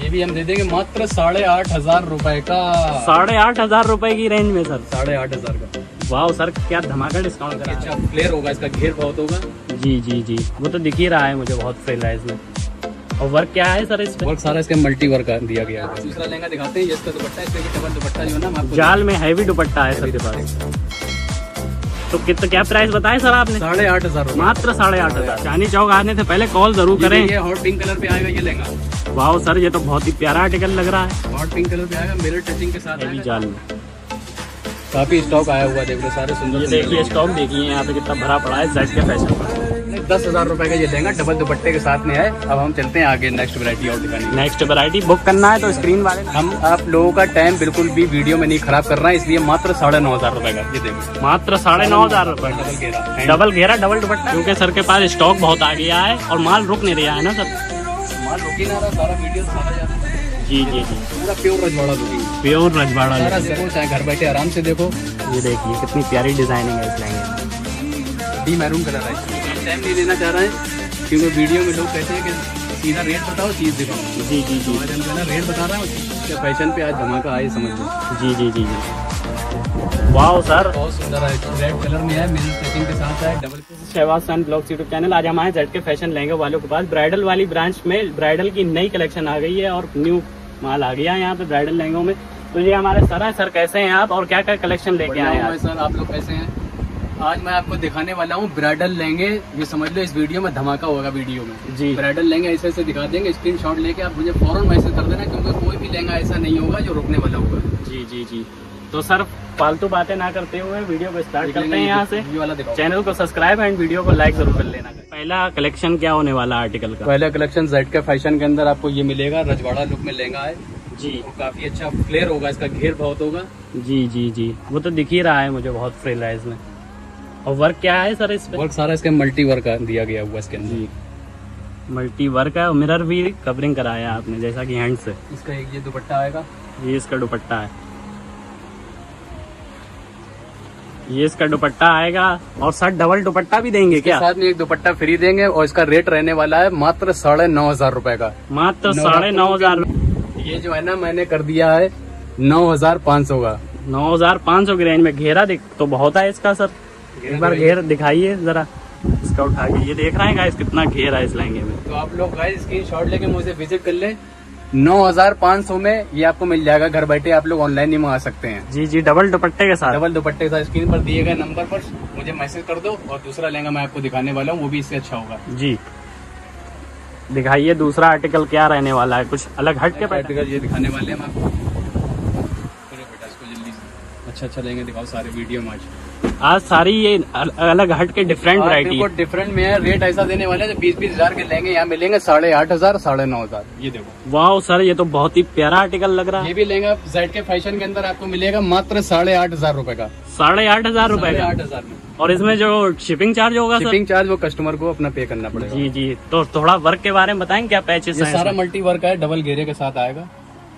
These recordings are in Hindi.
ये भी हम दे देंगे मात्र साढ़े आठ हज़ार रूपए का। साढ़े आठ हज़ार रूपए की रेंज में सर साढ़े आठ हज़ार का। वाह सर क्या धमाका डिस्काउंट करा अच्छा फ्लेयर होगा इसका घेर बहुत होगा। जी जी जी। वो तो दिख ही रहा है मुझे बहुत फ्रिल है इसमें और वर्क क्या है सर इस वर्क सारा इसका मल्टी वर्क दिया गया है। दूसरा लहंगा दिखाते हैं ये इसका दुपट्टा इसका भी डबल दुपट्टा जो है ना जाल में हैवी दुपट्टा है सर के पास। तो कितना क्या प्राइस बताया सर आपने? साढ़े आठ हज़ार मात्र साढ़े आठ हज़ार। चांदी चौक आने से पहले कॉल ज़रूर करें। ये हॉट पिंक कलर पे आएगा ये लहंगा वाह सर ये तो बहुत ही प्यारा आर्टिकल लग रहा है। हॉट पिंक कलर पे आएगा मिरर टचिंग के साथ। जाल में। काफ़ी स्टॉक आया हुआ देख लो सारे सुंदर देखिए स्टॉक देखिए यहाँ पे कितना भरा पड़ा है जेड के फ़ैशन पर। दस हज़ार रूपए का ये लहंगा डबल दुपट्टे के साथ में है। अब हम चलते हैं आगे नेक्स्ट वैरायटी और दिखाने नेक्स्ट वैरायटी बुक करना है तो स्क्रीन वाले हम आप लोगों का टाइम बिल्कुल भी वीडियो में नहीं खराब कर रहा है इसलिए मात्र साढ़े नौ हज़ार रूपए का ये देखो मात्र साढ़े नौ हज़ार रूपए डबल घेरा। डबल दुपट्टा। क्योंकि सर के पास स्टॉक बहुत आ गया है और माल रुक नहीं रहा है ना सर? माल रुकी ना रहा सारा वीडियो है। जी जी जी। पूरा प्योर रजवाड़ा प्योर रजवाड़ा चाहे घर बैठे आराम से देखो। ये देखिए कितनी प्यारी डिज़ाइनिंग है इस लहंगे में। डी मैरून कलर है। टाइम नहीं लेना चाह रहे हैं क्योंकि वीडियो में लोग कहते हैं कि सीधा रेट बताओ चीज़ दिखाओ। जी जी जी। हम ना रेट बता रहा हूँ फ़ैशन पे आज धमाका आए समझ लो। जी जी जी जी। वाह सर। बहुत सुंदर है रेड कलर में है मिल पैकिंग के साथ है double Shahbaz son blog YouTube channel. आज हमारे जेड के फ़ैशन लहंगे वालों के पास। ब्राइडल वाली ब्रांच में ब्राइडल की नई कलेक्शन आ गई है और न्यू माल आ गया है यहाँ पे ब्राइडल लहंगों में। तो ये हमारे सर है। सर कैसे हैं आप और क्या क्या कलेक्शन लेके आए हैं सर आप लोग कैसे हैं? आज मैं आपको दिखाने वाला हूँ ब्राइडल लेंगे ये समझ लो इस वीडियो में धमाका होगा वीडियो में। जी। ब्राइडल लेंगे ऐसे ऐसे दिखा देंगे स्क्रीन शॉट लेके आप मुझे फ़ौरन मैसेज कर देना क्योंकि कोई भी लहंगा ऐसा नहीं होगा जो रुकने वाला होगा। जी जी जी। तो सर फालतू बातें ना करते हुए वीडियो को स्टार्ट करते हैं यहाँ से। चैनल को सब्सक्राइब एंड वीडियो को लाइक ज़रूर कर लेना। पहला कलेक्शन क्या होने वाला आर्टिकल का? पहला कलेक्शन जेड के फ़ैशन के अंदर आपको ये मिलेगा रजवाड़ा लुक में लहंगा है। जी। वो काफ़ी अच्छा फ्लेयर होगा इसका घेर बहुत होगा। जी जी जी। वो तो दिख ही रहा है मुझे बहुत फ्रिल है इसमें और वर्क क्या है सर इस पे? वर्क सारा इसके मल्टी वर्क दिया गया हुआ इसके अंदर। मल्टी वर्क है और मिरर भी कवरिंग कराया है आपने जैसा कि हैंड से इसका एक ये दुपट्टा आएगा। ये इसका दुपट्टा है। ये इसका दुपट्टा आएगा और सर डबल दुपट्टा भी देंगे क्या? साथ में एक दुपट्टा फ्री देंगे और इसका रेट रहने वाला है मात्र साढ़े नौ हज़ार रूपए का। मात्र साढ़े नौ हज़ार। ये जो है ना मैंने कर दिया है नौ हज़ार पाँच सौ का। नौ हज़ार पाँच सौ की रेंज में घेरा दिख तो बहुत है इसका सर एक बार घेर दिखाइए जरा। इसका उठा के ये देख रहे हैं गाइस कितना घेर है इस लहंगे में। तो आप लोग गाइस स्क्रीन शॉट लेके मुझे विज़िट कर ले। नौ हज़ार पाँच सौ में ये आपको मिल जाएगा घर बैठे आप लोग ऑनलाइन ही मंगा सकते हैं। जी जी डबल दुपट्टे के साथ। डबल दुपट्टे के साथ स्क्रीन पर दिए गए नंबर पर मुझे मैसेज कर दो और दूसरा लहंगा मैं आपको दिखाने वाला हूँ वो भी इससे अच्छा होगा। जी। दिखाइए दूसरा आर्टिकल क्या रहने वाला है कुछ अलग हट के आर्टिकल ये दिखाने वाले हैं हम आपको। अच्छा अच्छा लेंगे दिखाओ सारे वीडियो में आज। आज सारी ये अलग हट के डिफरेंट वैरायटी डिफरेंट में है रेट ऐसा देने वाले हैं बीस बीस हज़ार के लेंगे यहाँ मिलेंगे साढ़े आठ हज़ार साढ़े नौ हज़ार। ये देखो। वाह सर ये तो बहुत ही प्यारा आर्टिकल लग रहा है। ये भी लेंगे जेड के फ़ैशन के अंदर आपको मिलेगा मात्र साढ़े आठ हज़ार रूपए का। साढ़े आठ हज़ार रूपए का? आठ हज़ार और इसमें जो शिपिंग चार्ज होगा शिपिंग चार्ज वो कस्टमर को अपना पे करना पड़ेगा। जी जी। तो थोड़ा वर्क के बारे में बताएँ क्या पैचेस ये सारा मल्टी वर्क है डबल घेरे के साथ आएगा।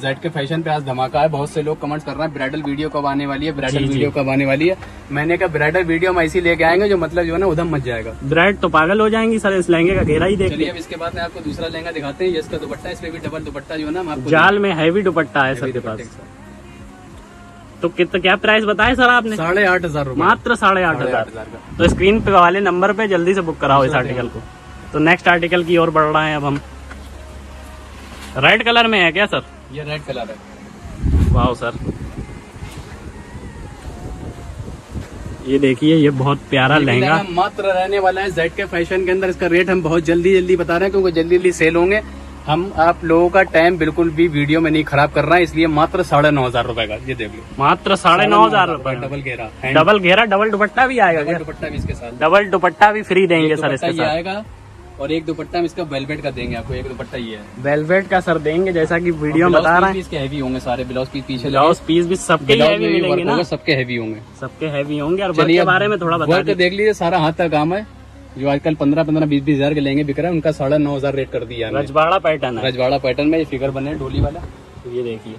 जेड के फ़ैशन पे आज धमाका है। बहुत से लोग कमेंट कर रहे हैं ब्राइडल वीडियो कब आने वाली है ब्राइडल। वीडियो कब आने वाली है। मैंने कहा ब्राइडल वीडियो हम ऐसी लेके आएँगे जो मतलब जो है ना उधम मच जाएगा। ब्राइड तो पागल हो जाएँगी सर इस लहंगे का घेरा ही देख चलिए अब इसके बाद में आपको दूसरा लहंगा दिखाते हैं इसका दुपट्टा इस पे भी डबल दुपट्टा जो है ना आपको जाल में हैवी दुपट्टा है सर के पास तो कितना क्या प्राइस बताया सर आपने? साढ़े आठ हज़ार मात्र साढ़े आठ हज़ार। तो स्क्रीन पे वाले नंबर पे जल्दी से बुक कराओ इस आर्टिकल को। तो नेक्स्ट आर्टिकल की ओर बढ़ रहा है अब हम। रेड कलर में है क्या सर ये रेड कलर है। वाह सर। ये देखिए ये बहुत प्यारा लहंगा। मात्र रहने वाला है जेड के फ़ैशन के अंदर। इसका रेट हम बहुत जल्दी जल्दी बता रहे हैं क्योंकि जल्दी जल्दी सेल होंगे। हम आप लोगों का टाइम बिल्कुल भी वीडियो में नहीं खराब कर रहा है इसलिए मात्र साढ़े नौ हज़ार रूपए का। ये देख लो। मात्र साढ़े नौ हज़ार रूपए डबल घेरा। डबल घेरा डबल दुपट्टा भी आएगा दुपट्टा भी इसके साथ। डबल दुपट्टा भी फ्री देंगे सर इसके साथ। आएगा। और एक दुपट्टा हम इसका वेलवेट का देंगे आपको एक दुपट्टा ये है। वेलवेट का सर देंगे जैसा कि वीडियो में बता रहे हैं इसके हैवी होंगे सारे ब्लाउज पीस पीछे ब्लाउज पीस भी सबके ब्लाउज हैवी मिलेंगे ना। सबके हैवी होंगे। सबके हैवी होंगे और वर्क के बारे में थोड़ा बता वर्क देख लीजिए सारा हाथ का काम है जो आजकल पंद्रह पंद्रह बीस बीस हज़ार के लेंगे बिक रहा है उनका साढ़े नौ हज़ार रेट कर दिया रजवाड़ा पैटर्न है। रजवाड़ा पैटर्न में ये फिगर बने डोली वाला। ये देखिए।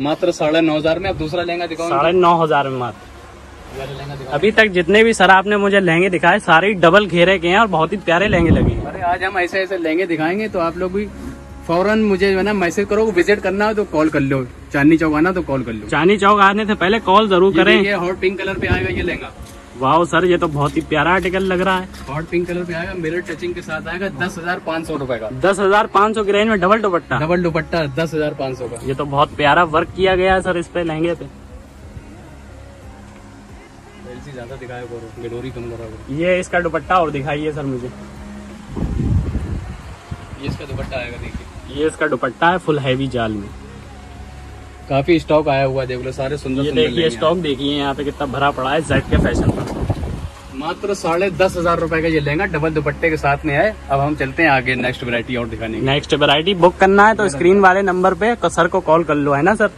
मात्र साढ़े नौ हज़ार में अब दूसरा लेंगे दिखाओ। साढ़े नौ हज़ार में मात्र। अभी तक जितने भी सर आपने मुझे लहंगे दिखाए सारे ही डबल घेरे के हैं और बहुत ही प्यारे लहंगे लगे हैं। अरे आज हम ऐसे ऐसे लहंगे दिखाएँगे तो आप लोग भी फ़ौरन मुझे जो है ना मैसेज करो विज़िट करना हो तो कॉल कर लो। चांदनी चौक आना तो कॉल कर लो। चांदी चौक आने से पहले कॉल ज़रूर ये करें। देखिए हॉट पिंक कलर पे आएगा ये लहंगा। वाह सर ये तो बहुत ही प्यारा आर्टिकल लग रहा है। हॉट पिंक कलर पे आएगा मिरर टचिंग के साथ आएगा दस हज़ार पाँच सौ रूपए का। दस हज़ार पाँच सौ की रेंज में डबल दुपट्टा। डबल दुपट्टा दस हज़ार पाँच सौ का। ये तो बहुत प्यारा वर्क किया गया है सर इस पे लहंगे पे। एलसी ज़्यादा दिखाया करो गिडोरी कम करा करो ये इसका दुपट्टा और दिखाइए सर मुझे। ये इसका दुपट्टा आएगा देखिए। ये इसका दुपट्टा है फुल हैवी जाल में। काफ़ी स्टॉक आया हुआ है देख लो सारे सुंदर ये देखिए स्टॉक देखिए यहाँ पे कितना भरा पड़ा है जेड के फ़ैशन पर। मात्र साढ़े दस हज़ार रूपए का ये लहंगा डबल दुपट्टे के साथ में है अब हम चलते हैं आगे नेक्स्ट वैरायटी और दिखाने नेक्स्ट वैरायटी बुक करना है तो स्क्रीन वाले नंबर पे सर को कॉल कर लो है ना सर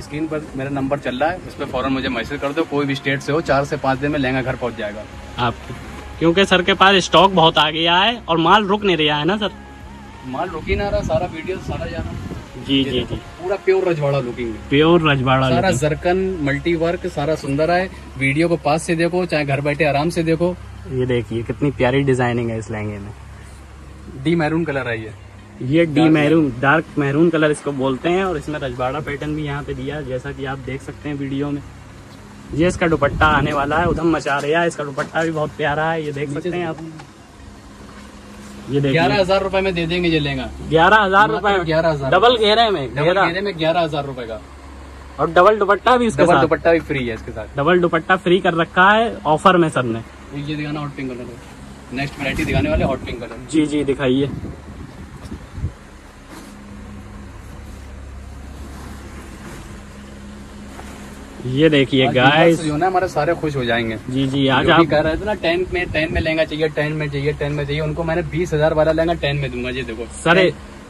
स्क्रीन पर मेरा नंबर चल रहा है इस पर फ़ौरन मुझे मैसेज कर दो कोई भी स्टेट से हो चार से पाँच दिन में लहंगा घर पहुँच जाएगा। आप क्योंकि सर के पास स्टॉक बहुत आ गया है और माल रुक नहीं रहा है ना सर? माल रुकी ना रहा सारा वीडियो सारा जा रहा। जी जी जी। पूरा प्योर रजवाड़ा लुकिंग है। प्योर रजवाड़ा सारा जरकन मल्टी वर्क सारा सुंदर है वीडियो को पास से देखो चाहे घर बैठे आराम से देखो। ये देखिए कितनी प्यारी डिज़ाइनिंग है इस लहंगे में। डी मैरून कलर है ये। ये D maroon. Dark maroon colour इसको बोलते हैं और इसमें रजवाड़ा पैटर्न भी यहाँ पे दिया है जैसा कि आप देख सकते हैं वीडियो में। ये इसका दुपट्टा आने वाला है उधम मचा रहा है इसका दुपट्टा भी बहुत प्यारा है ये देख सकते हैं आप। ये ग्यारह हज़ार रूपए में दे देंगे ये लहंगा ग्यारह हज़ार रूपए ग्यारह हज़ार। डबल घेरे में डबल घेरे। में ग्यारह हज़ार रूपए का। और डबल दुपट्टा भी इसके साथ। दुपट्टा भी फ्री है इसके साथ। डबल दुपट्टा फ्री कर रखा है ऑफ़र में सर ने ये दिखाना hot pink colour next variety दिखाने वाले हॉट पिंक कलर जी जी दिखाइए। ये देखिए गाय गाइस जो ना हमारे सारे खुश हो जाएँगे। जी जी आज आप कह रहे थे ना टेन में टेन में लेंगे चाहिए टेन में चाहिए टेन में चाहिए उनको मैंने बीस हज़ार वाला लेंगे टेन में दूँगा जी देखो। सर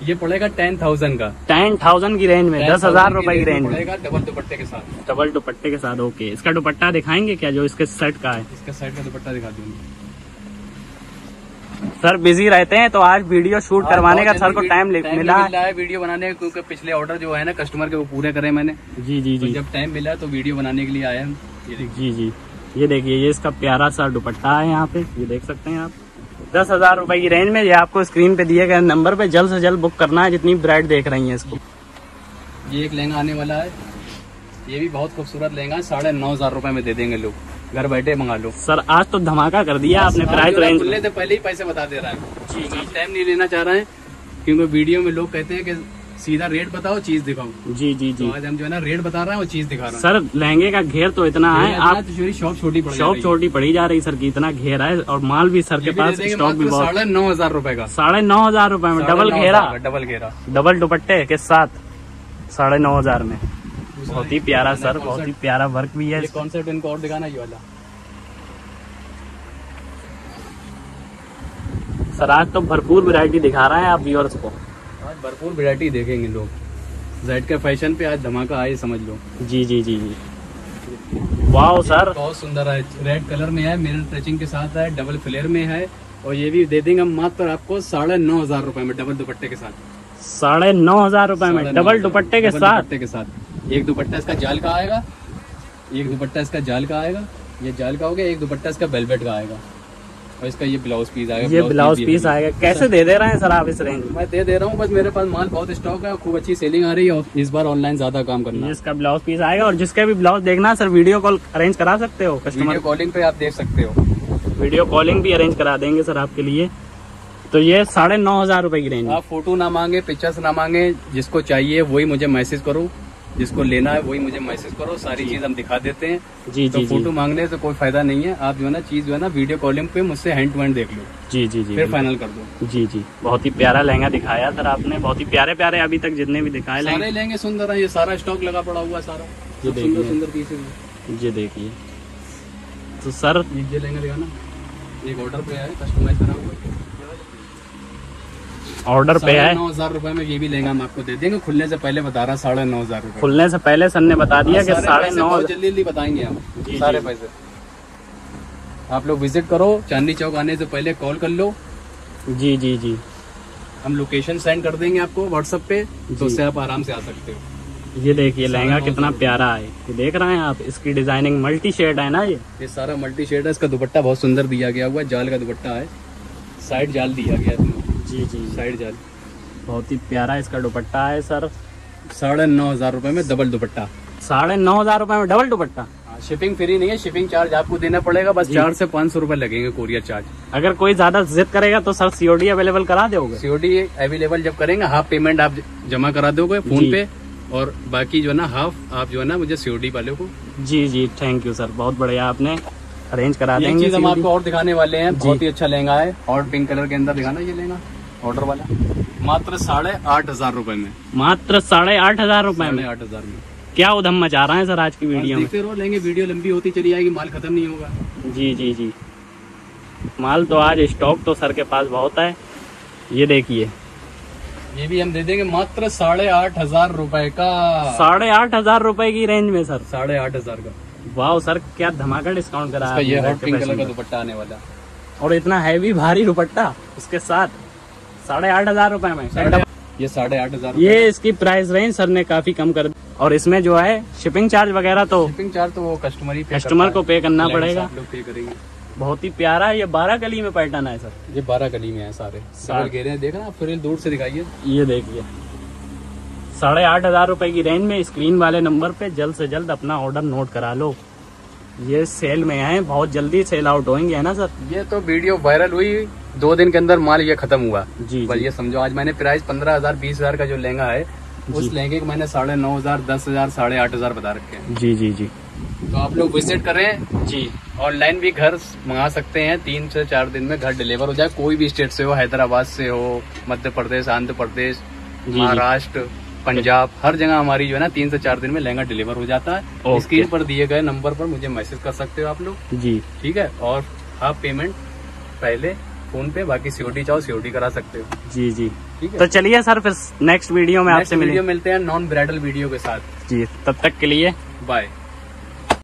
ये पड़ेगा टेन थाउज़ेंड का। टेन थाउज़ेंड की रेंज में दस हज़ार रूपए की रेंज में पड़ेगा डबल दुपट्टे के साथ। डबल दुपट्टे के साथ ओके इसका दुपट्टा दिखाएँगे क्या जो इसके सेट का है? इसका सेट का दुपट्टा दिखा दूँगी। सर बिज़ी रहते हैं तो आज वीडियो शूट करवाने का सर को टाइम मिला मिला है। है वीडियो बनाने का क्योंकि पिछले ऑर्डर जो है ना कस्टमर के वो पूरे करे मैंने। जी जी तो जी। जब टाइम मिला तो वीडियो बनाने के लिए आया हम जी जी। ये देखिए ये इसका प्यारा सा दुपट्टा है यहाँ पे। ये देख सकते हैं आप। दस हज़ार रुपए की रेंज में ये आपको स्क्रीन पे दिए गए नंबर पे जल्द से जल्द बुक करना है जितनी ब्राइड देख रही हैं इसको। ये एक लहंगा आने वाला है। ये भी बहुत खूबसूरत लहंगा है साढ़े नौ हज़ार रूपए में दे देंगे लोग। घर बैठे मंगा लो। सर आज तो धमाका कर दिया आपने प्राइस रेंज खुलने से पहले ही पैसे बता दे रहा है। जी जी टाइम नहीं लेना चाह रहे हैं क्योंकि वीडियो में लोग कहते हैं कि सीधा रेट बताओ चीज़ दिखाओ। जी जी जी। तो आज हम जो है ना रेट बता रहे हैं और चीज़ दिखा रहे हैं। सर लहंगे का घेर तो इतना है आप तो छोटी शॉप छोटी पड़ शॉप छोटी पड़ी जा रही सर की इतना घेरा है और माल भी सर के पास स्टॉक भी बहुत साढ़े नौ हज़ार रूपए का। साढ़े नौ हज़ार रूपए में डबल घेरा। डबल घेरा। डबल दुपट्टे के साथ साढ़े नौ हज़ार में। बहुत ही प्यारा सर बहुत ही प्यारा वर्क भी है। कॉन्सेप्ट इनको और दिखाना ये वाला। सर आज तो भरपूर वैरायटी दिखा रहे हैं आप व्यूअर्स को। आज भरपूर वैरायटी देखेंगे लोग। जेड के फ़ैशन पे आज धमाका आए समझ लो। जी जी जी जी। वाह सर बहुत सुंदर है रेड कलर में है मिरर टचिंग के साथ है डबल फ्लेयर में है। और ये भी दे देंगे हम मात्र आपको साढ़े नौ हज़ार रूपए में डबल दुपट्टे के साथ। साढ़े नौ हज़ार रुपए में डबल दुपट्टे के साथ। दुपट्टे के साथ। एक दुपट्टा इसका जाल का आएगा एक दुपट्टा इसका जाल का आएगा ये जाल का हो गया एक दुपट्टा इसका वेलवेट का आएगा। और इसका ये ब्लाउज पीस आएगा ये ब्लाउज पीस आएगा। कैसे दे दे रहे हैं सर आप इस रेंज में? मैं दे दे रहा हूँ बस मेरे पास माल बहुत स्टॉक है खूब अच्छी सेलिंग आ रही है और इस बार ऑनलाइन ज़्यादा काम करना है। इसका ब्लाउज पीस आएगा और जिसका भी ब्लाउज देखना सर वीडियो कॉल अरेंज करा सकते हो कस्टमर कॉलिंग पे आप देख सकते हो। वीडियो कॉलिंग भी अरेंज करा देंगे सर आपके लिए। तो ये साढ़े नौ हज़ार रूपए की रेंज आप फ़ोटो ना मांगे पिक्चर्स ना मांगे जिसको चाहिए वही मुझे मैसेज करो। जिसको लेना है वही मुझे मैसेज करो। सारी चीज़ हम दिखा देते हैं। जी तो जी फ़ोटो मांगने से कोई फ़ायदा नहीं है। आप जो है ना चीज़ जो है ना वीडियो कॉलिंग पे मुझसे हैंड टू हैंड देख लो। जी जी जी फिर फाइनल कर दो। जी जी। बहुत ही प्यारा लहंगा दिखाया सर आपने। बहुत ही प्यारे प्यारे अभी तक जितने भी दिखाए लहंगे। सारे लेंगे सुंदर है। ये सारा स्टॉक लगा पड़ा हुआ सारा। ये सुंदर। सुंदर पीसेज ये देखिए। तो सर ये लेंगे दिखाना। एक ऑर्डर पे है कस्टमाइज करा हुआ। ऑर्डर पे है। नौ हज़ार रूपए में ये भी लेंगे हम आपको दे देंगे। खुलने से पहले बता रहा साढ़े नौ हज़ार रूपए। खुलने से पहले सर ने बता दिया कि साढ़े नौ जल्दी जल्दी बताएँगे हम। सारे पैसे। आप लोग विज़िट करो चांदनी चौक आने से पहले कॉल कर लो। जी जी जी। हम लोकेशन सेंड कर देंगे आपको व्हाट्सएप पे तो उससे आप आराम से आ सकते हो। ये देखिए लहंगा कितना प्यारा है। ये देख रहे हैं आप इसकी डिज़ाइनिंग मल्टी शेड है ना ये? ये सारा मल्टी शेड है इसका दुपट्टा बहुत सुंदर दिया गया हुआ है जाल का दुपट्टा है। साइड जाल दिया गया है। जी जी साइड जाल। बहुत ही प्यारा इसका दुपट्टा है सर। साढ़े नौ हज़ार रूपए में डबल दुपट्टा। साढ़े नौ हज़ार रूपए में डबल दुपट्टा? शिपिंग फ्री नहीं है शिपिंग चार्ज आपको देना पड़ेगा बस चार से पाँच सौ रूपए लगेंगे कोरियर चार्ज अगर कोई ज़्यादा जिद करेगा तो सर सीओडी अवेलेबल करा दोगे? सीओडी अवेलेबल जब करेंगे हाफ़ पेमेंट आप जमा करा दोगे फ़ोन पे और बाकी जो है ना हाफ़ आप जो है ना मुझे सीओडी वाले को जी जी थैंक यू सर बहुत बढ़िया आपने अरेंज करा देंगे हम आपको और दिखाने वाले हैं बहुत ही अच्छा लहंगा है और पिंक कलर के अंदर दिखाना ये लहंगा। ऑर्डर वाला? मात्र साढ़े आठ हज़ार रूपए में। मात्र साढ़े आठ हज़ार रूपए में? आठ हज़ार में। क्या उधम मचा रहा है सर आज की वीडियो में? देखते रहो लेंगे वीडियो लंबी होती चली जाएगी माल खत्म नहीं होगा। जी जी जी। माल तो आज स्टॉक तो सर के पास बहुत है। ये देखिए। ये भी हम दे देंगे मात्र साढ़े आठ हज़ार रूपए का। साढ़े आठ हज़ार रूपए की रेंज में सर। साढ़े आठ हज़ार का। वाह सर क्या धमाका डिस्काउंट करा ये हॉट पिंक कलर का दुपट्टा आने वाला। और इतना हैवी भारी दुपट्टा उसके साथ। साढ़े आठ हज़ार रूपए में। ये साढ़े आठ हज़ार ये इसकी प्राइस रेंज सर ने काफ़ी कम कर दी। और इसमें जो है शिपिंग चार्ज वगैरह तो शिपिंग चार्ज तो वो कस्टमर ही कस्टमर को पे करना पड़ेगा। पे करेंगे। बहुत ही प्यारा है ये बारह गली में पैटर्न है सर। ये बारह गली में है सारे। सारे। घेरे हैं फिर दूर से दिखाइए। ये देखिए। साढ़े आठ हज़ार रूपए की रेंज में स्क्रीन वाले नंबर पे जल्द से जल्द अपना ऑर्डर नोट करा लो। ये सेल में है बहुत जल्दी सेल आउट होंगे है ना सर? ये तो वीडियो वायरल हुई। दो दिन के अंदर माल ये खत्म हुआ। जी बस ये समझो आज मैंने प्राइस पंद्रह हज़ार बीस हज़ार का जो लहंगा है उस लहंगे को मैंने साढ़े नौ हज़ार दस हज़ार साढ़े आठ हज़ार बता रखे हैं। जी जी जी। तो आप लोग विज़िट करें जी। ऑनलाइन भी घर मंगा सकते हैं। तीन से चार दिन में घर डिलीवर हो जाए। कोई भी स्टेट से हो हैदराबाद से हो मध्य प्रदेश आंध्र प्रदेश। महाराष्ट्र पंजाब हर जगह हमारी जो है ना तीन से चार दिन में लहंगा डिलीवर हो जाता है। स्क्रीन पर दिए गए नंबर पर मुझे मैसेज कर सकते हो आप लोग। जी। ठीक है? और हाफ़ पेमेंट पहले फ़ोन पे बाकी सीओडी चाहो सीओडी करा सकते हो। जी जी। ठीक है? तो चलिए सर फिर नेक्स्ट वीडियो में आपसे मिलते हैं नॉन ब्राइडल वीडियो के साथ। जी तब तक के लिए बाय